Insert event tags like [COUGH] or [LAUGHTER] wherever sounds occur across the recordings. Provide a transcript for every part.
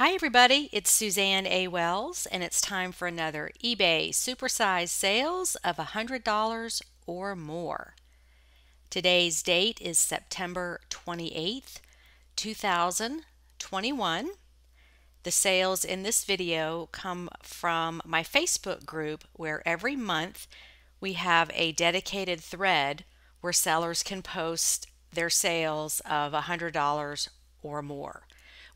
Hi everybody, it's Suzanne A. Wells and it's time for another eBay supersized sales of $100 or more. Today's date is September 28th, 2021. The sales in this video come from my Facebook group where every month we have a dedicated thread where sellers can post their sales of $100 or more.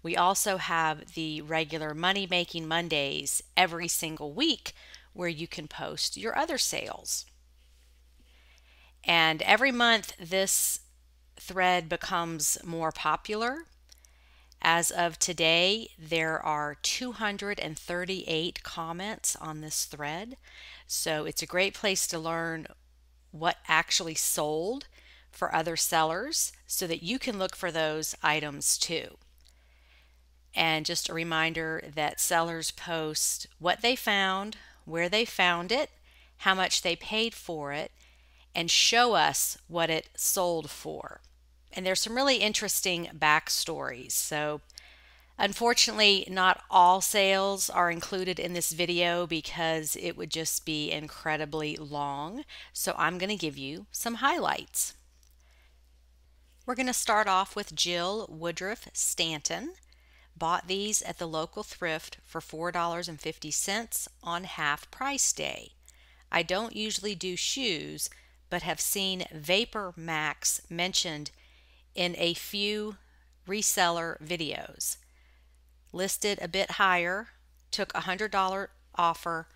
We also have the regular Money Making Mondays every single week where you can post your other sales. And every month, this thread becomes more popular. As of today, there are 238 comments on this thread. So it's a great place to learn what actually sold for other sellers so that you can look for those items too. And just a reminder that sellers post what they found, where they found it, how much they paid for it, and show us what it sold for. And there's some really interesting backstories. So, unfortunately, not all sales are included in this video because it would just be incredibly long. So, I'm going to give you some highlights. We're going to start off with Jill Woodruff Stanton. Bought these at the local thrift for $4.50 on half price day. I don't usually do shoes, but have seen Vapor Max mentioned in a few reseller videos. Listed a bit higher, took a $100 offer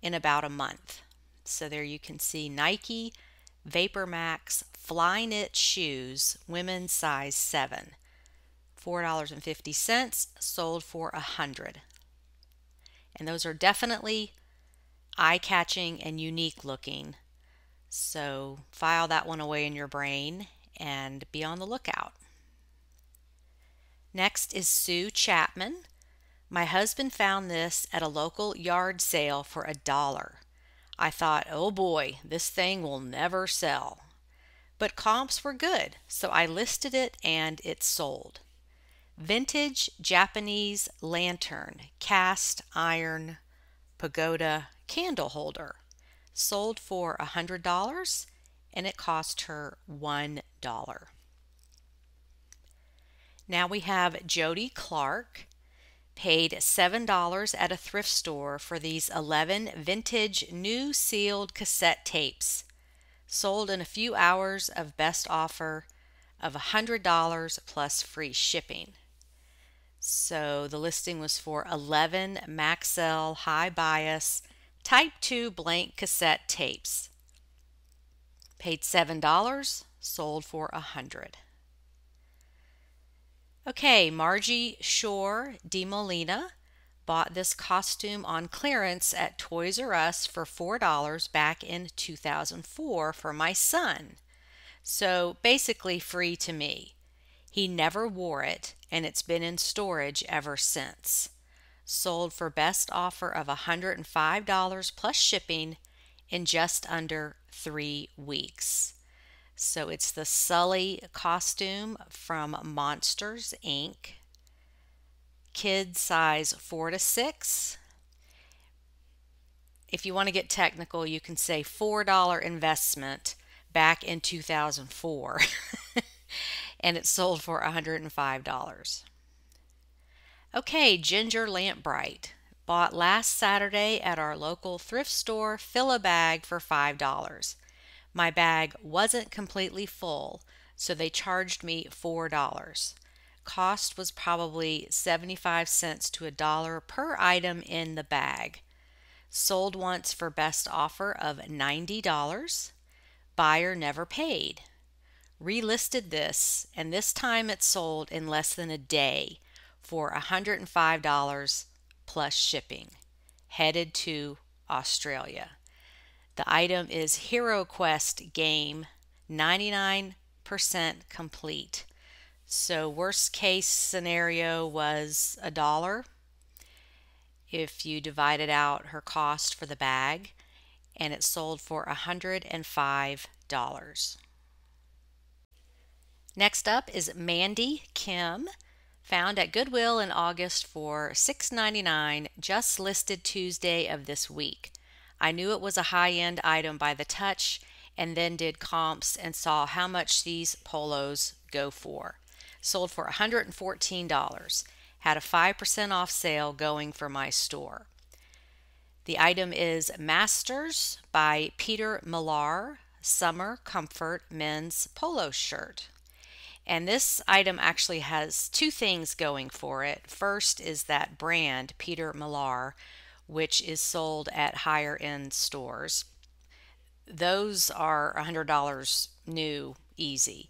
in about a month. So there you can see Nike Vapor Max Flyknit shoes, women's size 7. $4.50 sold for a 100 and those are definitely eye-catching and unique looking. So file that one away in your brain and be on the lookout. Next is Sue Chapman. My husband found this at a local yard sale for a dollar. I thought oh boy this thing will never sell. But comps were good so I listed it and it sold Vintage Japanese lantern, cast iron pagoda candle holder. Sold for a $100 and it cost her $1. Now we have Jody Clark paid $7 at a thrift store for these 11 vintage new sealed cassette tapes. Sold in a few hours of best offer of $100 plus free shipping. So the listing was for 11 Maxell high bias Type 2 blank cassette tapes. Paid $7, sold for 100 Okay, Margie Shore DeMolina bought this costume on clearance at Toys R Us for $4 back in 2004 for my son. So basically free to me. He never wore it, and it's been in storage ever since. Sold for best offer of $105 plus shipping in just under three weeks. So it's the Sully costume from Monsters Inc. Kid size 4 to 6. If you want to get technical, you can say $4 investment back in 2004. [LAUGHS] and it sold for $105. Okay, Ginger Lamp Bright. Bought last Saturday at our local thrift store, fill a bag for $5. My bag wasn't completely full, so they charged me $4. Cost was probably 75 cents to a dollar per item in the bag. Sold once for best offer of $90. Buyer never paid relisted this, and this time it sold in less than a day for $105 plus shipping, headed to Australia. The item is Hero Quest game, 99% complete. So, worst case scenario was a dollar if you divided out her cost for the bag, and it sold for $105. Next up is Mandy Kim. Found at Goodwill in August for $6.99, just listed Tuesday of this week. I knew it was a high end item by the touch and then did comps and saw how much these polos go for. Sold for $114. Had a 5% off sale going for my store. The item is Masters by Peter Millar Summer Comfort Men's Polo Shirt. And this item actually has two things going for it. First is that brand, Peter Millar, which is sold at higher end stores. Those are $100 new, easy.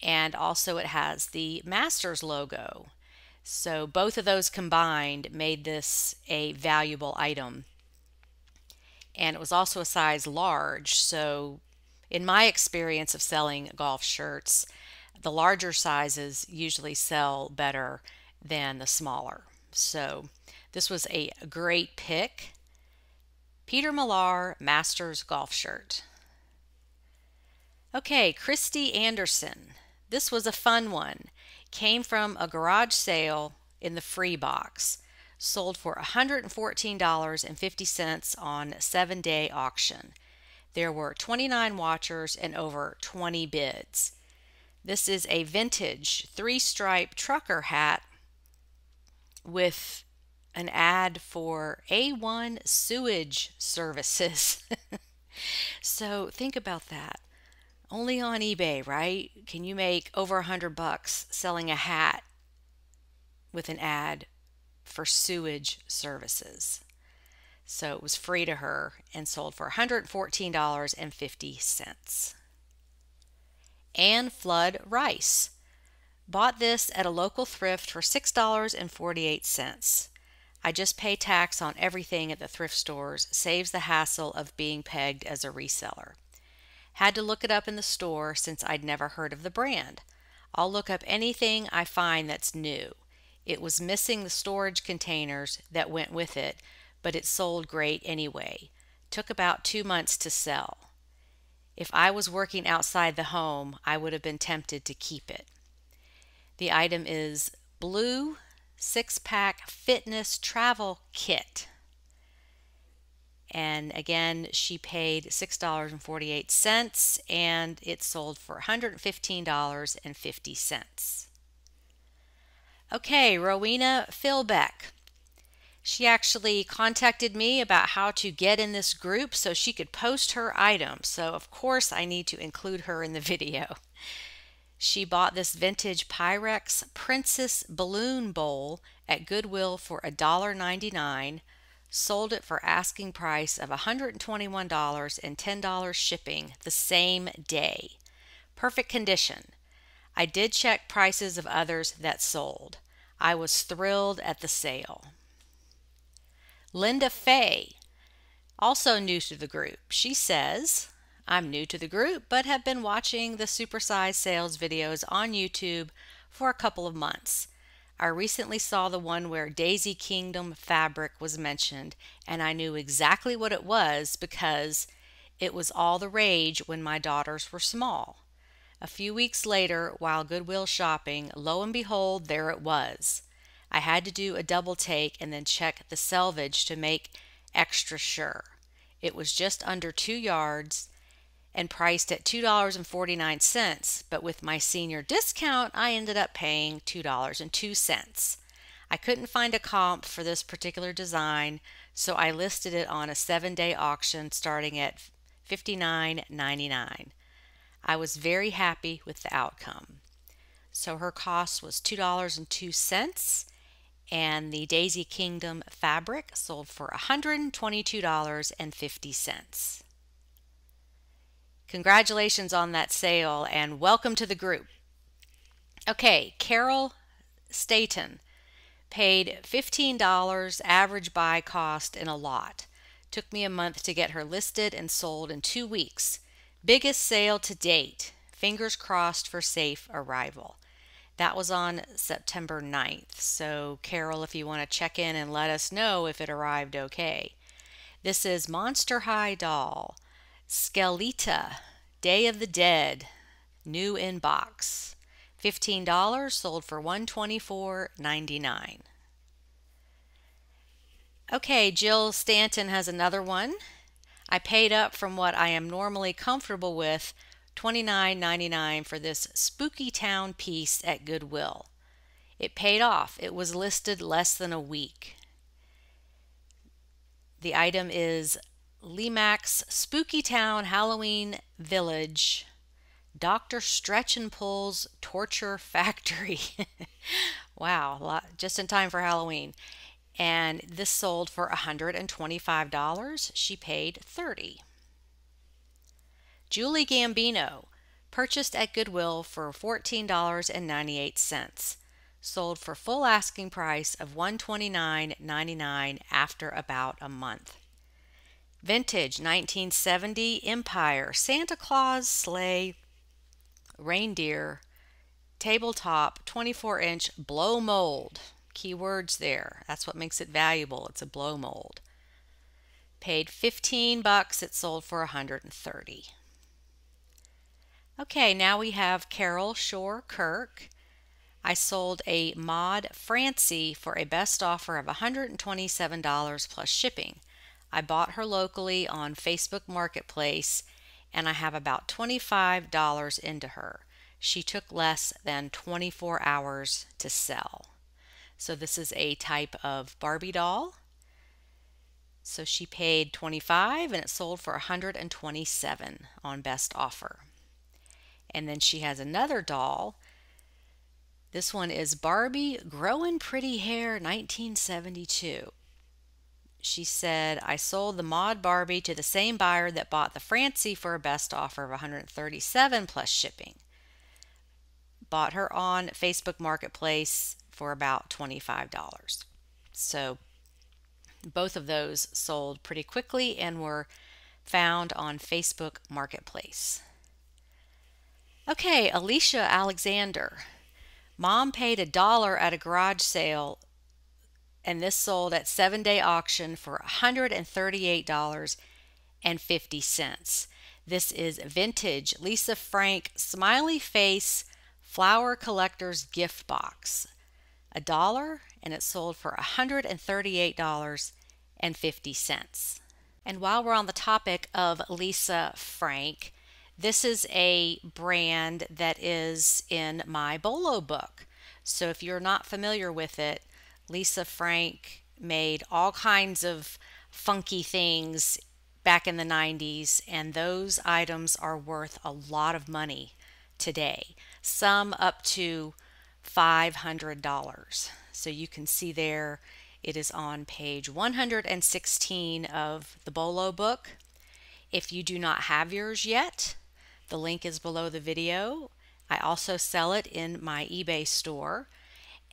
And also, it has the Masters logo. So, both of those combined made this a valuable item. And it was also a size large. So, in my experience of selling golf shirts, the larger sizes usually sell better than the smaller. So, this was a great pick. Peter Millar Masters Golf Shirt. Okay, Christy Anderson. This was a fun one. Came from a garage sale in the free box. Sold for $114.50 on seven day auction. There were 29 watchers and over 20 bids. This is a vintage three stripe trucker hat with an ad for A1 sewage services. [LAUGHS] so think about that. Only on eBay, right? Can you make over a hundred bucks selling a hat with an ad for sewage services? So it was free to her and sold for $114.50. Ann Flood Rice bought this at a local thrift for $6.48. I just pay tax on everything at the thrift stores, saves the hassle of being pegged as a reseller. Had to look it up in the store since I'd never heard of the brand. I'll look up anything I find that's new. It was missing the storage containers that went with it, but it sold great anyway. Took about two months to sell. If I was working outside the home, I would have been tempted to keep it. The item is blue six pack fitness travel kit. And again, she paid $6.48 and it sold for $115.50. Okay, Rowena Philbeck. She actually contacted me about how to get in this group so she could post her item. So, of course, I need to include her in the [LAUGHS] video. She bought this vintage Pyrex Princess Balloon Bowl at Goodwill for $1.99, sold it for asking price of $121 and $10 shipping the same day. Perfect condition. I did check prices of others that sold. I was thrilled at the sale. Linda Fay, also new to the group, she says, I'm new to the group, but have been watching the supersize sales videos on YouTube for a couple of months. I recently saw the one where Daisy Kingdom fabric was mentioned, and I knew exactly what it was because it was all the rage when my daughters were small. A few weeks later, while Goodwill shopping, lo and behold, there it was. I had to do a double take and then check the selvage to make extra sure. It was just under two yards and priced at $2.49, but with my senior discount, I ended up paying $2.02. I couldn't find a comp for this particular design, so I listed it on a seven day auction starting at $59.99. I was very happy with the outcome. So her cost was $2.02 and the Daisy Kingdom fabric sold for $122.50. Congratulations on that sale and welcome to the group. Okay, Carol Staten paid $15 average buy cost in a lot. Took me a month to get her listed and sold in two weeks. Biggest sale to date. Fingers crossed for safe arrival. That was on September 9th. So, Carol, if you want to check in and let us know if it arrived okay. This is Monster High Doll, Skelita, Day of the Dead, new in box. $15 sold for $124.99. Okay, Jill Stanton has another one. I paid up from what I am normally comfortable with, $29.99 for this Spooky Town piece at Goodwill. It paid off. It was listed less than a week. The item is Lemax Spooky Town Halloween Village Dr. Stretch and Pull's Torture [LAUGHS] Factory. [LAUGHS] wow, just in time for Halloween. And this sold for $125. She paid 30. Julie Gambino purchased at Goodwill for $14.98. Sold for full asking price of $129.99 after about a month. Vintage 1970 Empire Santa Claus sleigh reindeer tabletop 24 inch blow mold. Keywords there. That's what makes it valuable. It's a blow mold. Paid 15 bucks, it sold for 130. Okay, now we have Carol Shore Kirk. I sold a Mod Francie for a best offer of $127 plus shipping. I bought her locally on Facebook Marketplace and I have about $25 into her. She took less than 24 hours to sell. So this is a type of Barbie doll. So she paid 25 and it sold for 127 on best offer. And then she has another doll. This one is Barbie Growing Pretty Hair 1972 she said, I sold the Mod Barbie to the same buyer that bought the Francie for a best offer of 137 plus shipping. Bought her on Facebook Marketplace for about $25. So both of those sold pretty quickly and were found on Facebook Marketplace. Okay, Alicia Alexander. Mom paid a dollar at a garage sale and this sold at seven day auction for $138.50. This is vintage Lisa Frank smiley face flower collector's gift box. A dollar and it sold for $138.50. And while we're on the topic of Lisa Frank, this is a brand that is in my Bolo book. So if you're not familiar with it, Lisa Frank made all kinds of funky things back in the 90s, and those items are worth a lot of money today, some up to $500. So you can see there it is on page 116 of the Bolo book. If you do not have yours yet, the link is below the video. I also sell it in my eBay store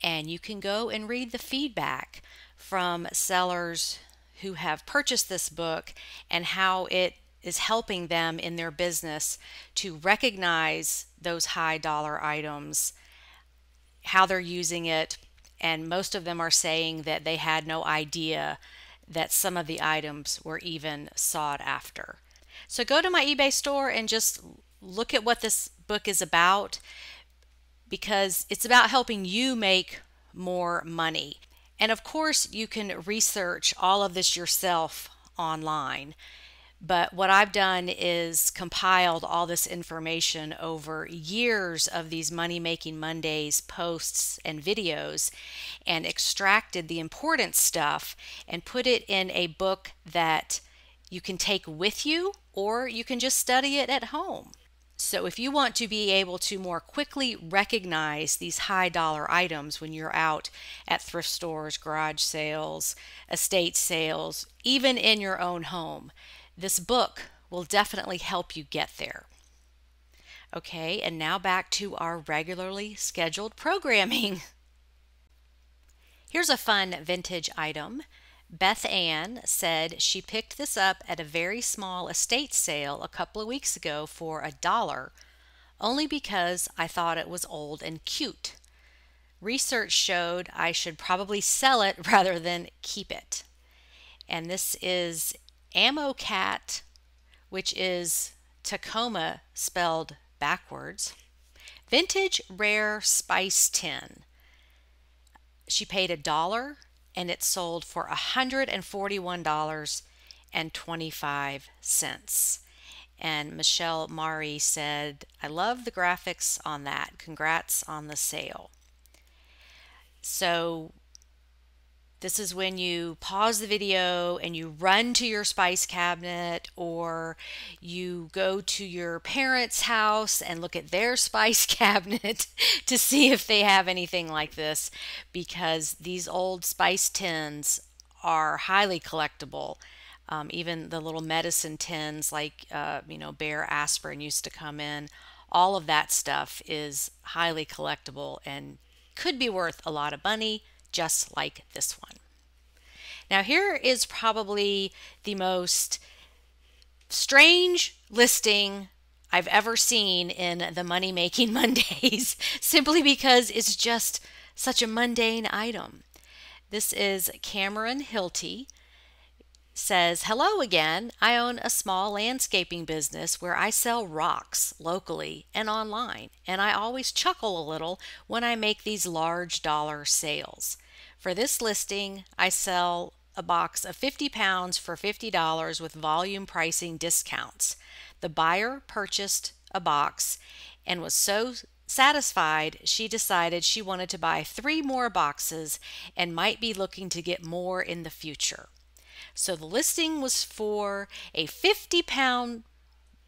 and you can go and read the feedback from sellers who have purchased this book and how it is helping them in their business to recognize those high dollar items, how they're using it, and most of them are saying that they had no idea that some of the items were even sought after. So go to my eBay store and just look at what this book is about because it's about helping you make more money. And of course, you can research all of this yourself online. But what I've done is compiled all this information over years of these Money Making Mondays posts and videos and extracted the important stuff and put it in a book that you can take with you or you can just study it at home. So, if you want to be able to more quickly recognize these high dollar items when you're out at thrift stores, garage sales, estate sales, even in your own home, this book will definitely help you get there. Okay, and now back to our regularly scheduled programming. [LAUGHS] Here's a fun vintage item. Beth Ann said she picked this up at a very small estate sale a couple of weeks ago for a dollar, only because I thought it was old and cute. Research showed I should probably sell it [LAUGHS] rather than keep it. And this is Amocat, which is Tacoma spelled backwards. Vintage Rare Spice Tin. She paid a dollar and it sold for $141.25. And Michelle Mari said, I love the graphics on that. Congrats on the sale. So this is when you pause the video and you run to your spice cabinet, or you go to your parents' house and look at their [LAUGHS] spice cabinet to see if they have anything like this, because these old spice tins are highly collectible. Um, even the little medicine tins, like uh, you know, Bayer aspirin used to come in. All of that stuff is highly collectible and could be worth a lot of money just like this one. Now, here is probably the most strange listing I've ever seen in the Money Making [LAUGHS] Mondays, simply because it's just such a mundane item. This is Cameron Hilty says, Hello again. I own a small landscaping business where I sell rocks locally and online, and I always chuckle a little when I make these large dollar sales. For this listing, I sell a box of 50 pounds for $50 with volume pricing discounts. The buyer purchased a box and was so satisfied she decided she wanted to buy three more boxes and might be looking to get more in the future. So the listing was for a 50 pound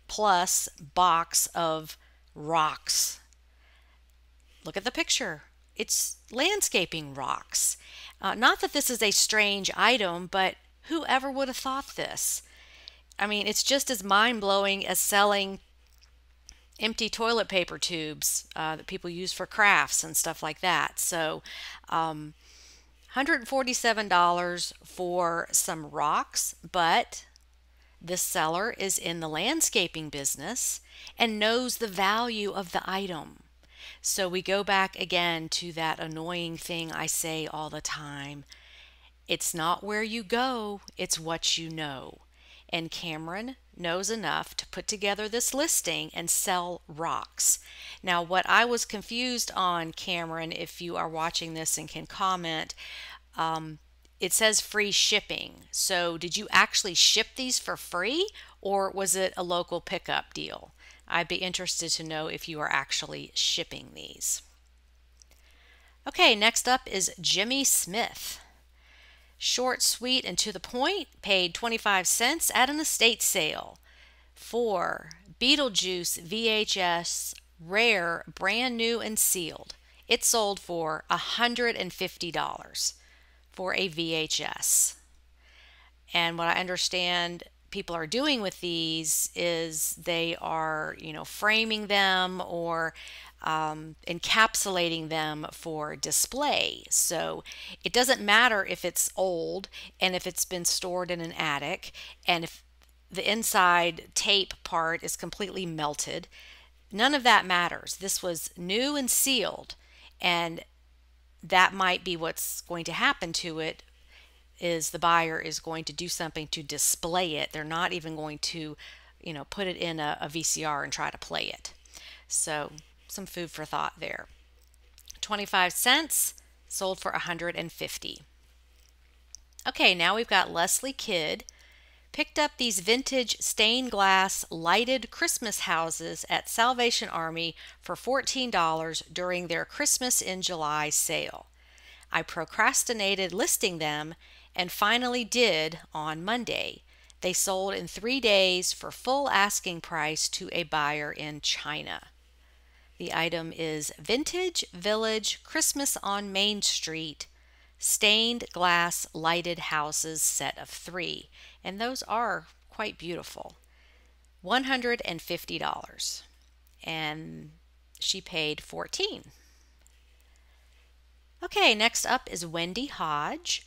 plus box of rocks. Look at the picture. It's landscaping rocks. Uh, not that this is a strange item, but whoever would have thought this? I mean, it's just as mind blowing as selling empty toilet paper tubes uh, that people use for crafts and stuff like that. So, um, $147 for some rocks, but this seller is in the landscaping business and knows the value of the item. So we go back again to that annoying thing I say all the time. It's not where you go, it's what you know. And Cameron knows enough to put together this listing and sell rocks. Now, what I was confused on, Cameron, if you are watching this and can comment, um, it says free shipping. So, did you actually ship these for free or was it a local pickup deal? I'd be interested to know if you are actually shipping these. Okay, next up is Jimmy Smith. Short, sweet, and to the point, paid 25 cents at an estate sale. For Beetlejuice VHS Rare, brand new and sealed. It sold for $150 for a VHS. And what I understand people are doing with these is they are, you know, framing them or um, encapsulating them for display. So it doesn't matter if it's old and if it's been stored in an attic and if the inside tape part is completely melted. None of that matters. This was new and sealed, and that might be what's going to happen to it is the buyer is going to do something to display it. They're not even going to, you know, put it in a, a VCR and try to play it. So some food for thought there. 25 cents sold for 150. Okay, now we've got Leslie Kidd picked up these vintage stained glass lighted Christmas houses at Salvation Army for $14 during their Christmas in July sale. I procrastinated listing them and finally did on Monday. They sold in three days for full asking price to a buyer in China. The item is Vintage Village Christmas on Main Street stained glass lighted houses set of three, and those are quite beautiful. $150 and she paid 14 okay next up is wendy hodge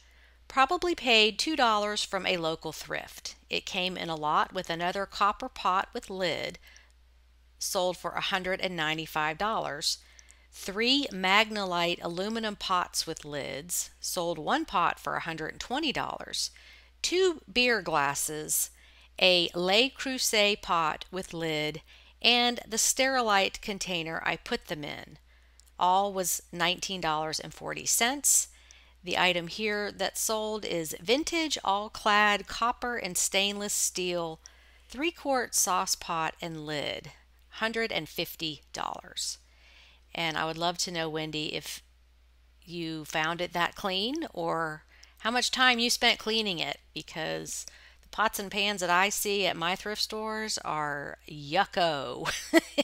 probably paid $2 from a local thrift. It came in a lot with another copper pot with lid, sold for $195. Three Magnalite aluminum pots with lids, sold one pot for $120. Two beer glasses, a Le Creuset pot with lid, and the Sterilite container I put them in. All was $19.40. The item here that sold is vintage all clad copper and stainless steel 3 quart sauce pot and lid, $150. And I would love to know, Wendy, if you found it that clean or how much time you spent cleaning it because the pots and pans that I see at my thrift stores are yucko.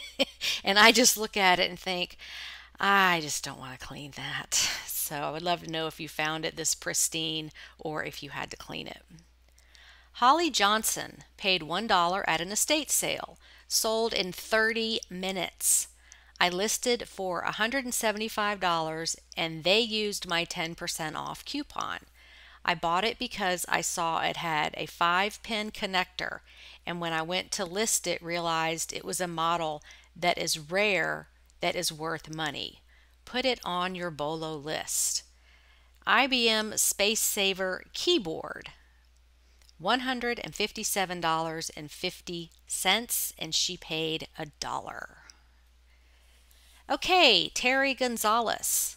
[LAUGHS] and I just look at it and think, I just don't want to clean that. [LAUGHS] So I would love to know if you found it this pristine or if you had to clean it. Holly Johnson paid $1 at an estate sale, sold in 30 minutes. I listed for $175 and they used my 10% off coupon. I bought it because I saw it had a 5 pin connector and when I went to list it realized it was a model that is rare that is worth money. Put it on your BOLO list. IBM Space Saver keyboard $157.50 and she paid a dollar. Okay, Terry Gonzalez.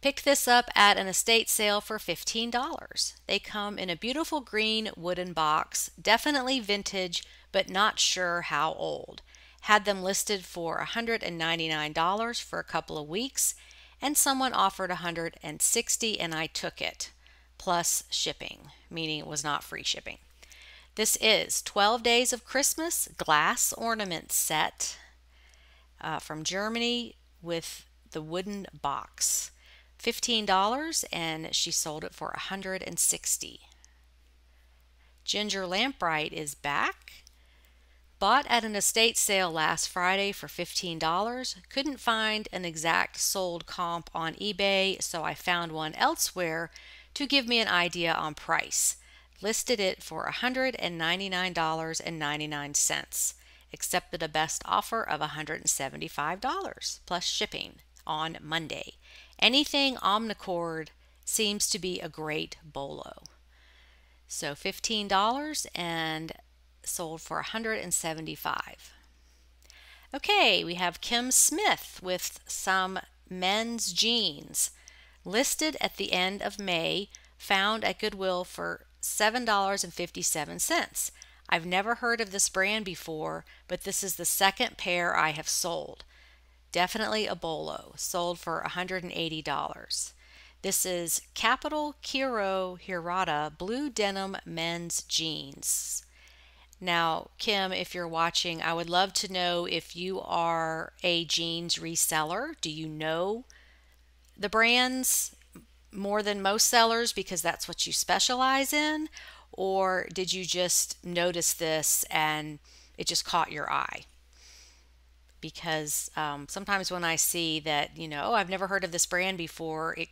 Picked this up at an estate sale for $15. They come in a beautiful green wooden box, definitely vintage, but not sure how old. Had them listed for $199 for a couple of weeks, and someone offered $160 and I took it, plus shipping, meaning it was not free shipping. This is 12 Days of Christmas glass ornament set uh, from Germany with the wooden box. $15 and she sold it for $160. Ginger Lampright is back. Bought at an estate sale last Friday for $15. Couldn't find an exact sold comp on eBay, so I found one elsewhere to give me an idea on price. Listed it for $199.99 accepted a best offer of $175 plus shipping on Monday. Anything Omnichord seems to be a great bolo. So $15 and sold for 175. Okay, we have Kim Smith with some men's jeans listed at the end of May, found at Goodwill for $7.57. I've never heard of this brand before, but this is the second pair I have sold. Definitely a bolo, sold for $180. This is Kapital Kiro Hirata Blue Denim Men's Jeans. Now, Kim, if you're watching, I would love to know if you are a jeans reseller. Do you know the brands more than most sellers because that's what you specialize in? Or did you just notice this and it just caught your eye? Because um, sometimes when I see that, you know, oh, I've never heard of this brand before, it,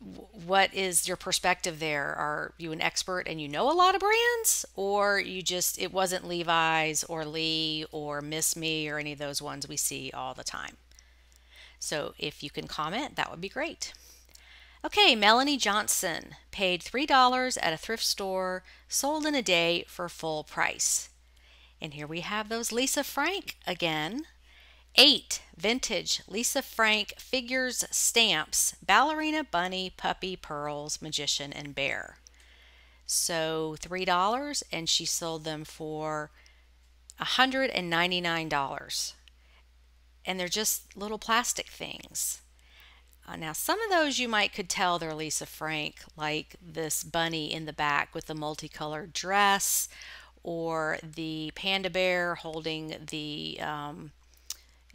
what is your perspective there? Are you an expert and you know a lot of brands, or you just it wasn't Levi's or Lee or Miss Me or any of those ones we see all the time? So if you can comment, that would be great. Okay, Melanie Johnson paid $3 at a thrift store, sold in a day for full price. And here we have those Lisa Frank again. Eight vintage Lisa Frank figures stamps ballerina, bunny, puppy, pearls, magician, and bear. So $3, and she sold them for $199. And they're just little plastic things. Uh, now, some of those you might could tell they're Lisa Frank, like this bunny in the back with the multicolored dress, or the panda bear holding the um,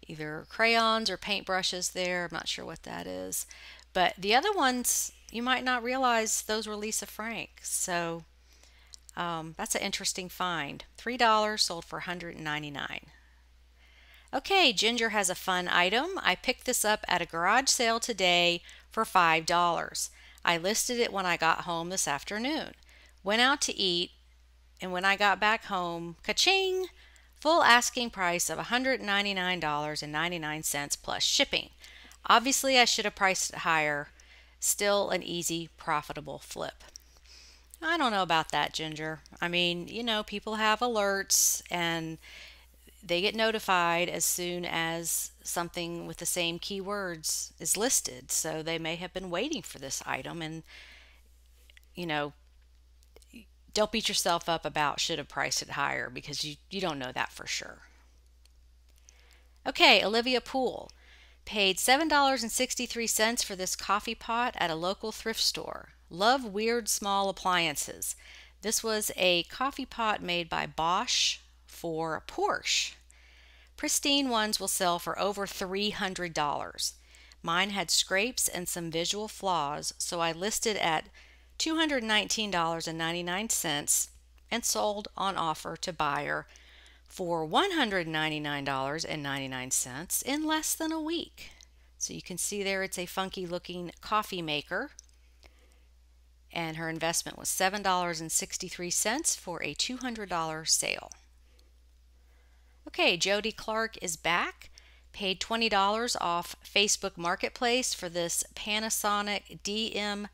either crayons or paintbrushes there. I'm not sure what that is. But the other ones, you might not realize those were Lisa Frank. So um, that's an interesting find. $3 sold for 199 Okay, Ginger has a fun item. I picked this up at a garage sale today for $5. I listed it when I got home this afternoon. Went out to eat, and when I got back home, ka-ching! Full asking price of $199.99 plus shipping. Obviously, I should have priced it higher. Still an easy, profitable flip. I don't know about that, Ginger. I mean, you know, people have alerts and they get notified as soon as something with the same keywords is listed. So they may have been waiting for this item and, you know, don't beat yourself up about should have priced it higher because you, you don't know that for sure. Okay, Olivia Poole paid $7.63 for this coffee pot at a local thrift store. Love weird small appliances. This was a coffee pot made by Bosch for Porsche. Pristine ones will sell for over $300. Mine had scrapes and some visual flaws, so I listed at $219.99 and sold on offer to buyer for $199.99 in less than a week. So you can see there it's a funky looking coffee maker. And her investment was $7.63 for a $200 sale. Okay, Jody Clark is back. Paid $20 off Facebook Marketplace for this Panasonic DM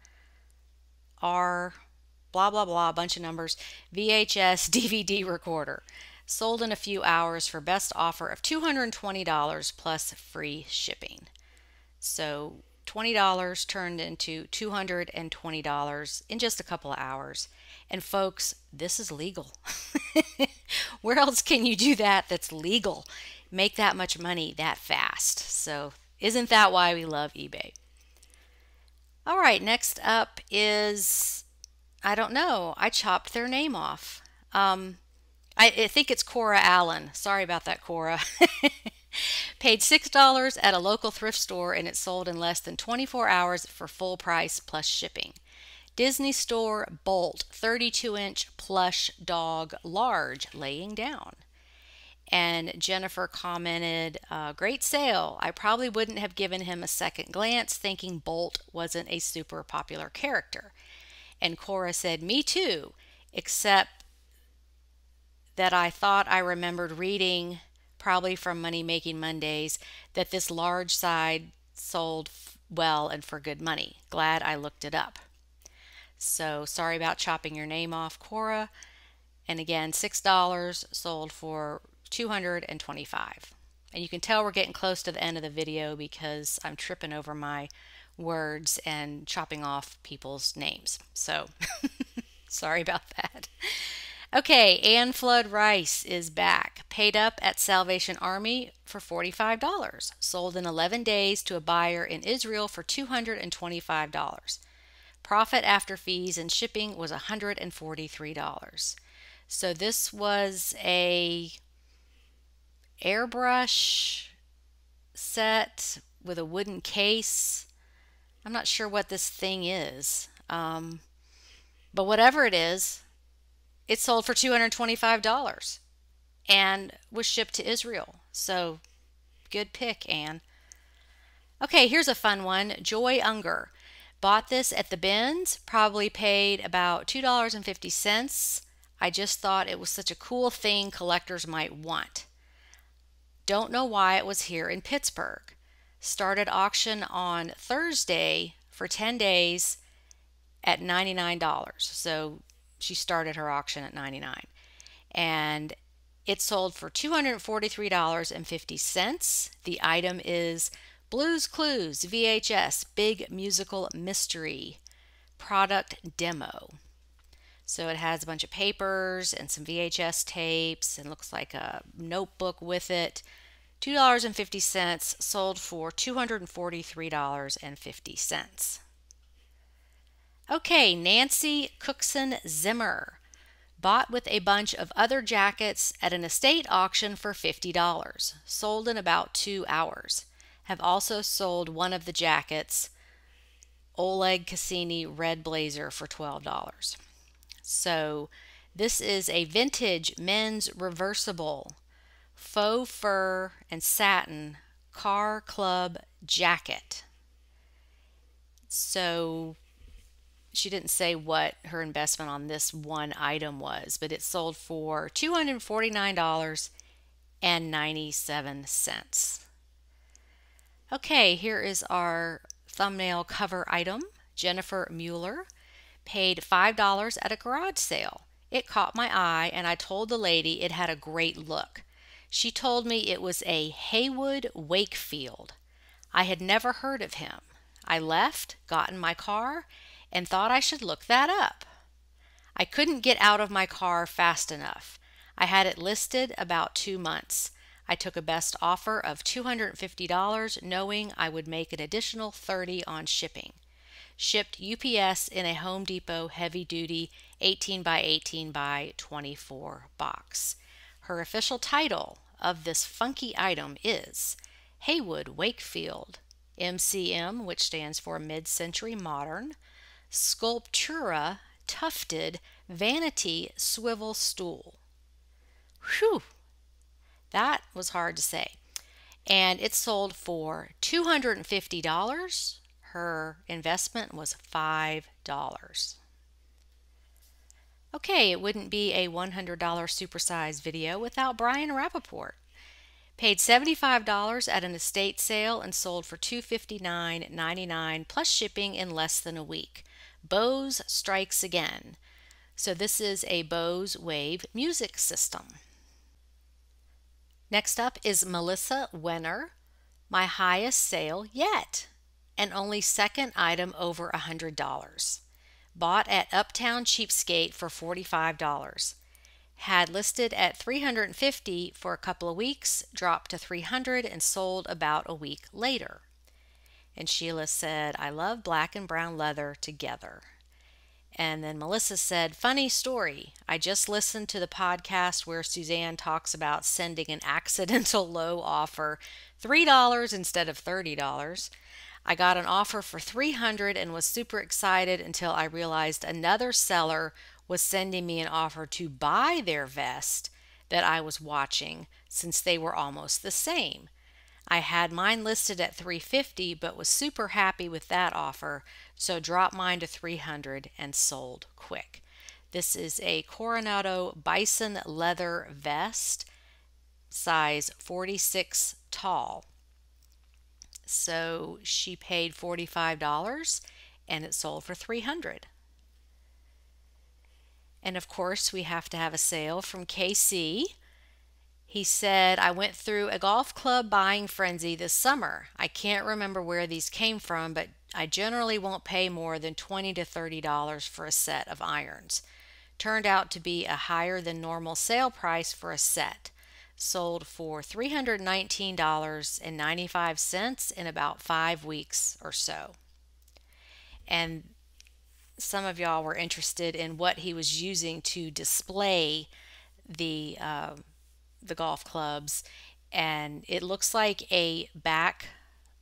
R blah blah blah, bunch of numbers, VHS [LAUGHS] DVD recorder. Sold in a few hours for best offer of $220 plus free shipping. So $20 turned into $220 in just a couple of hours. And folks, this is legal. [LAUGHS] Where else can you do that that's legal? Make that much money that fast. So, isn't that why we love eBay? All right, next up is I don't know. I chopped their name off. Um, I, I think it's Cora Allen. Sorry about that, Cora. [LAUGHS] Paid $6 at a local thrift store and it sold in less than 24 hours for full price plus shipping. Disney Store Bolt 32 inch plush dog large laying down. And Jennifer commented, uh, Great sale. I probably wouldn't have given him a second glance thinking Bolt wasn't a super popular character. And Cora said, Me too, except that I thought I remembered reading, probably from Money Making Mondays, that this large side sold well and for good money. Glad I looked it up. So sorry about chopping your name off, Cora. And again, $6 sold for 225. And you can tell we're getting close to the end of the video because I'm tripping over my words and chopping off people's names. So [LAUGHS] sorry about that. Okay, Ann Flood Rice is back. Paid up at Salvation Army for $45. Sold in 11 days to a buyer in Israel for $225. Profit after fees and shipping was $143. So this was a airbrush set with a wooden case. I'm not sure what this thing is. Um, but whatever it is, it sold for $225 and was shipped to Israel. So good pick, Anne. Okay, here's a fun one. Joy Unger bought this at the bins, probably paid about $2.50. I just thought it was such a cool thing collectors might want. Don't know why it was here in Pittsburgh. Started auction on Thursday for 10 days at $99. So she started her auction at 99 and it sold for $243.50. The item is Blues Clues VHS Big Musical Mystery Product Demo. So it has a bunch of papers and some VHS tapes and looks like a notebook with it. $2.50 sold for $243.50. Okay, Nancy Cookson Zimmer bought with a bunch of other jackets at an estate auction for $50, sold in about two hours. Have also sold one of the jackets, Oleg Cassini Red Blazer, for $12. So, this is a vintage men's reversible faux fur and satin car club jacket. So she didn't say what her investment on this one item was, but it sold for $249.97. Okay, here is our thumbnail cover item Jennifer Mueller Paid $5 at a garage sale. It caught my eye, and I told the lady it had a great look. She told me it was a Heywood Wakefield. I had never heard of him. I left, got in my car, and thought I should look that up. I couldn't get out of my car fast enough. I had it listed about two months. I took a best offer of $250, knowing I would make an additional 30 on shipping. Shipped UPS in a Home Depot heavy duty 18 by 18 by 24 box. Her official title of this funky item is Heywood Wakefield MCM, which stands for Mid Century Modern, Sculptura tufted vanity swivel stool. Whew, that was hard to say. And it sold for $250. Her investment was $5. Okay, it wouldn't be a $100 supersized video without Brian Rappaport. Paid $75 at an estate sale and sold for $259.99 plus shipping in less than a week. Bose strikes again. So this is a Bose Wave music system. Next up is Melissa Wenner, my highest sale yet, and only second item over $100. Bought at Uptown Cheapskate for $45. Had listed at 350 for a couple of weeks, dropped to 300 and sold about a week later. And Sheila said, I love black and brown leather together. And then Melissa said, Funny story. I just listened to the podcast where Suzanne talks about sending an accidental [LAUGHS] low offer $3 instead of $30. I got an offer for 300 and was super excited until I realized another seller was sending me an offer to buy their vest that I was watching since they were almost the same. I had mine listed at 350 but was super happy with that offer, so dropped mine to 300 and sold quick. This is a Coronado bison leather vest, size 46 tall. So she paid $45 and it sold for 300. And of course, we have to have a sale from KC. He said, I went through a golf club buying frenzy this summer. I can't remember where these came from, but I generally won't pay more than 20 to $30 for a set of irons. Turned out to be a higher than normal sale price for a set. Sold for $319.95 in about five weeks or so. And some of y'all were interested in what he was using to display the uh, the golf clubs, and it looks like a back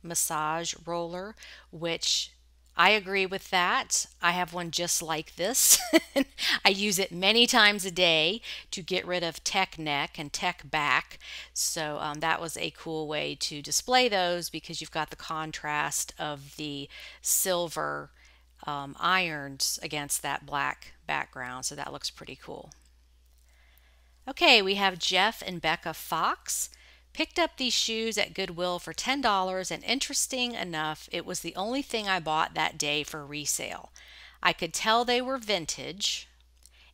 massage roller, which I agree with that. I have one just like this. [LAUGHS] I use it many times a day to get rid of tech neck and tech back. So um, that was a cool way to display those because you've got the contrast of the silver um, irons against that black background. So that looks pretty cool. Okay, we have Jeff and Becca Fox. Picked up these shoes at Goodwill for $10, and interesting enough, it was the only thing I bought that day for resale. I could tell they were vintage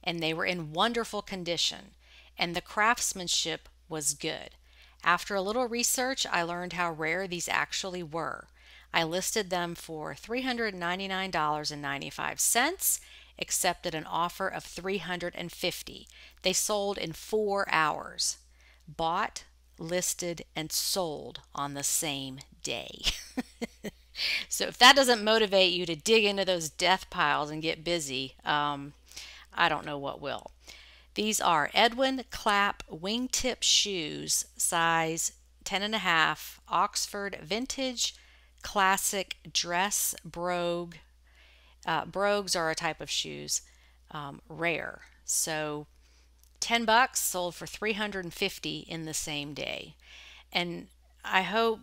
and they were in wonderful condition, and the craftsmanship was good. After a little research, I learned how rare these actually were. I listed them for $399.95 accepted an offer of 350. They sold in 4 hours. Bought, listed and sold on the same day. [LAUGHS] so if that doesn't motivate you to dig into those death piles and get busy, um, I don't know what will. These are Edwin Clapp wingtip shoes, size 10 and a half, Oxford vintage classic dress brogue uh, brogues are a type of shoes, um, rare. So 10 bucks sold for 350 in the same day. And I hope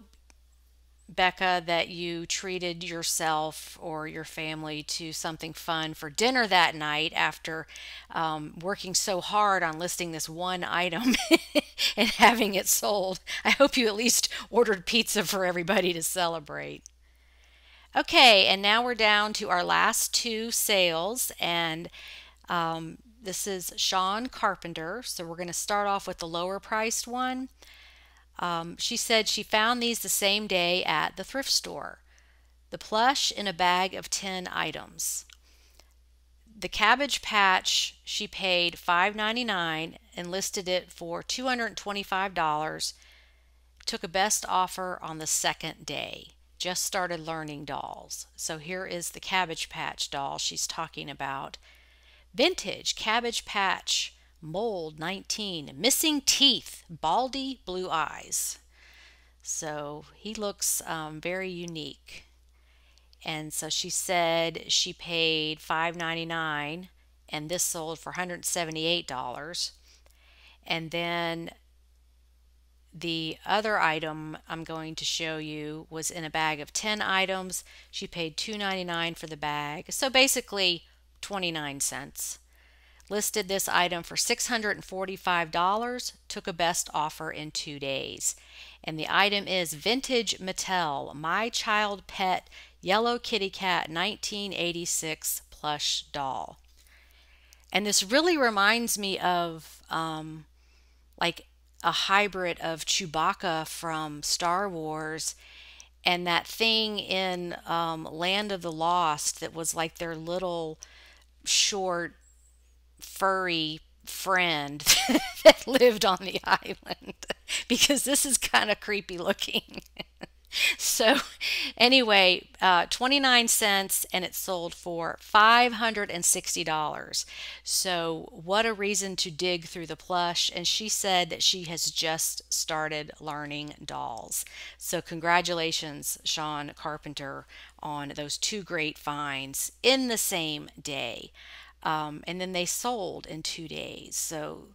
Becca, that you treated yourself or your family to something fun for dinner that night after um, working so hard on listing this one item [LAUGHS] and having it sold. I hope you at least ordered pizza for everybody to celebrate. Okay, and now we're down to our last two sales, and um, this is Sean Carpenter. So we're going to start off with the lower priced one. Um, she said she found these the same day at the thrift store. The plush in a bag of 10 items. The Cabbage Patch, she paid $5.99 and listed it for $225. Took a best offer on the second day. Just started learning dolls. So here is the Cabbage Patch doll she's talking about. Vintage Cabbage Patch Mold 19, Missing Teeth, Baldy Blue Eyes. So he looks um, very unique. And so she said she paid $5.99 and this sold for $178. And then the other item I'm going to show you was in a bag of 10 items. She paid $2.99 for the bag. So basically 29 cents. Listed this item for $645, took a best offer in two days. And the item is Vintage Mattel My Child Pet Yellow Kitty Cat 1986 plush doll. And this really reminds me of um, like a hybrid of Chewbacca from Star Wars and that thing in um, Land of the Lost that was like their little short furry friend [LAUGHS] that lived on the island because this is kind of creepy looking. [LAUGHS] [LAUGHS] so, anyway, uh, 29 cents and it sold for $560. So, what a reason to dig through the plush. And she said that she has just started learning dolls. So, congratulations, Sean Carpenter, on those two great finds in the same day. Um, and then they sold in two days. So,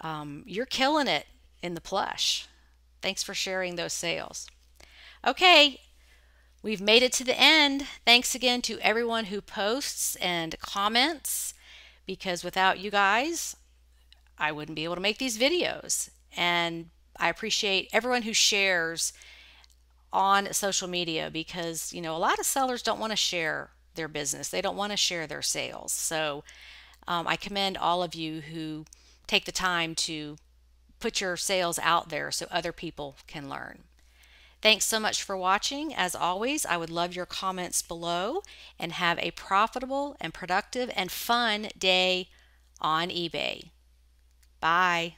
um, you're killing it in the plush. Thanks for sharing those sales. Okay, we've made it to the end. Thanks again to everyone who posts and comments because without you guys, I wouldn't be able to make these videos. And I appreciate everyone who shares on social media because, you know, a lot of sellers don't want to share their business, they don't want to share their sales. So um, I commend all of you who take the time to put your sales out there so other people can learn. Thanks so much for watching. As always, I would love your comments below and have a profitable and productive and fun day on eBay. Bye.